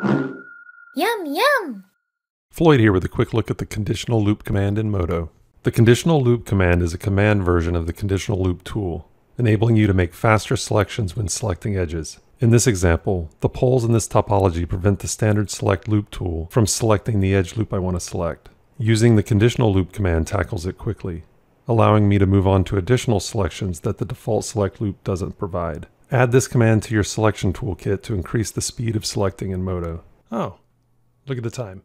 Yum, yum! Floyd here with a quick look at the conditional loop command in Modo. The conditional loop command is a command version of the conditional loop tool, enabling you to make faster selections when selecting edges. In this example, the poles in this topology prevent the standard select loop tool from selecting the edge loop I want to select. Using the conditional loop command tackles it quickly, allowing me to move on to additional selections that the default select loop doesn't provide. Add this command to your selection toolkit to increase the speed of selecting in Modo. Oh, look at the time.